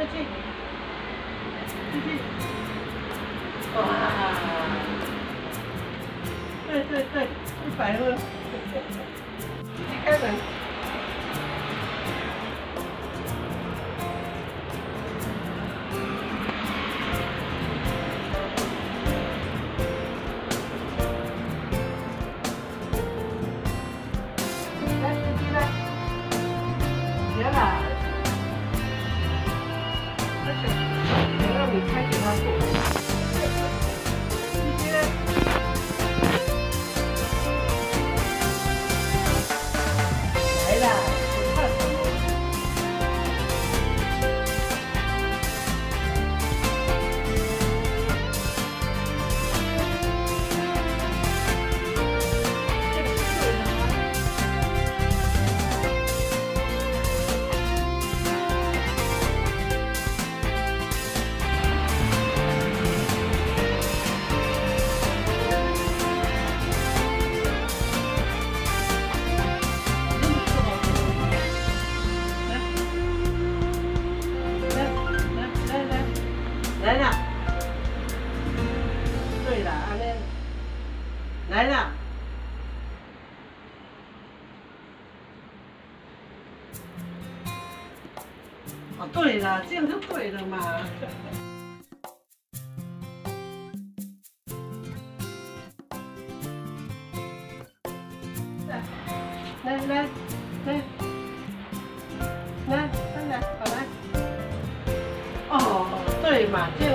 出去，出去，哇！对对对，一百分，你开门。Thank. 来了，哦，对了，这样就对了嘛。来，来来来，来来来，好来。哦，对嘛，这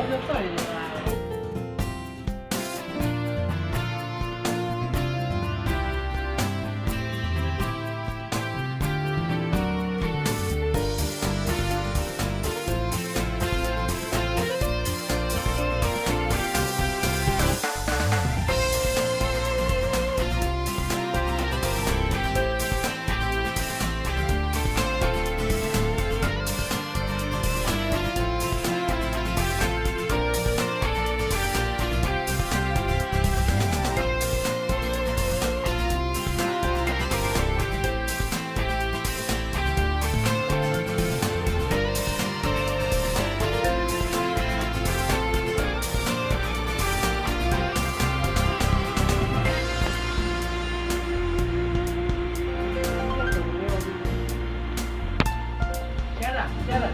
对了，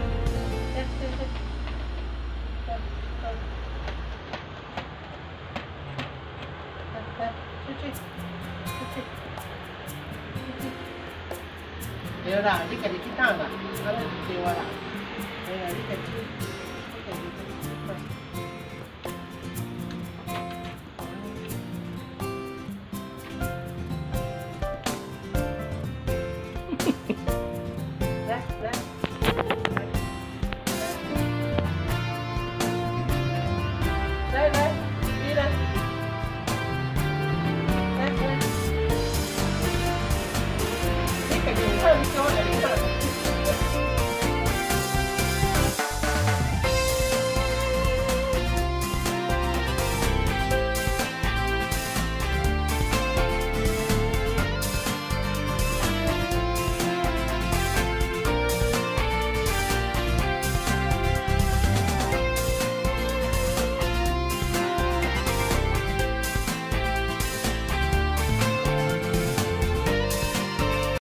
对对对，对对，啦，你这个鸡蛋啊，拿来给我啦，哎呀，这个鸡蛋。Let's go.